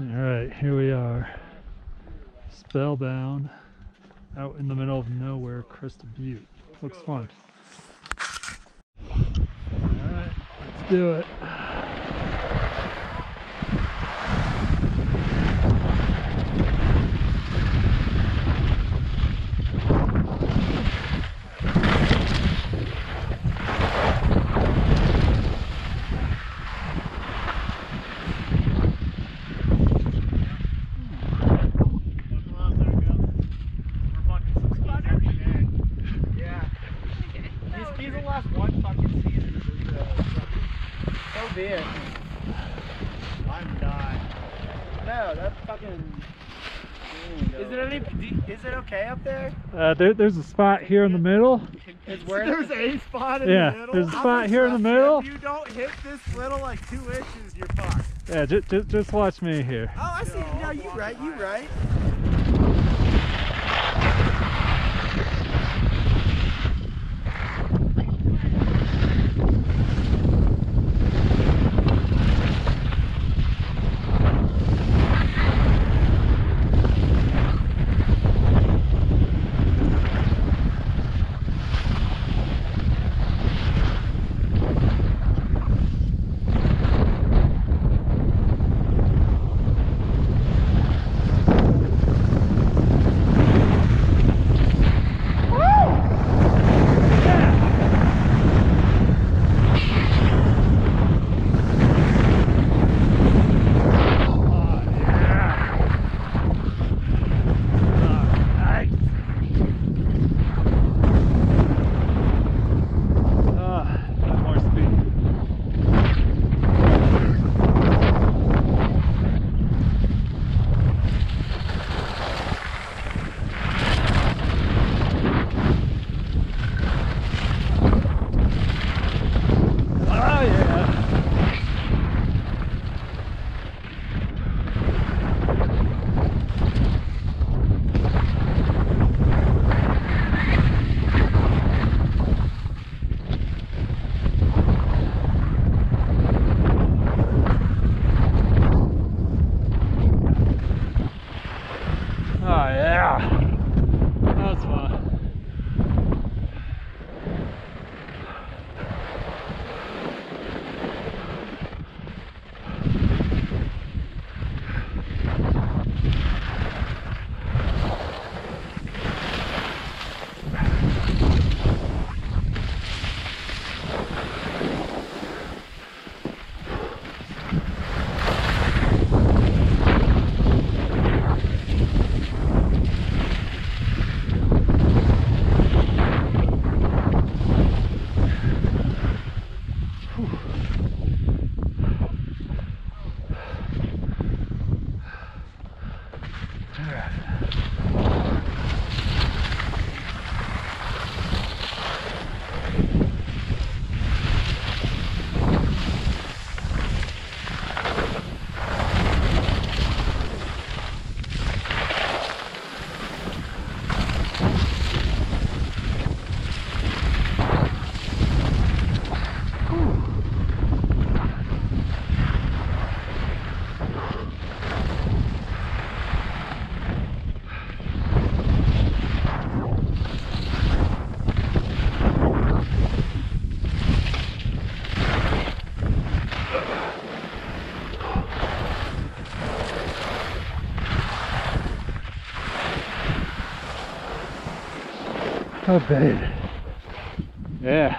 All right, here we are. Spellbound, out in the middle of nowhere, Crested Butte. Looks fun. All right, let's do it. Yeah. He's, he's the last one fucking season. Is, so be it. I'm not. No, that's fucking. Is it any? Is it okay up there? Uh, there, there's a spot here in the middle. Is where there's a spot in Yeah, the middle. there's a I'm spot here in the middle. If you don't hit this little like two inches, you're fucked. Yeah, just, just, just watch me here. Oh, I see. No, you right. You right. Ah, got more speed. Oh yeah. Oh yeah. That was fun. Whew. Oh, babe. Yeah.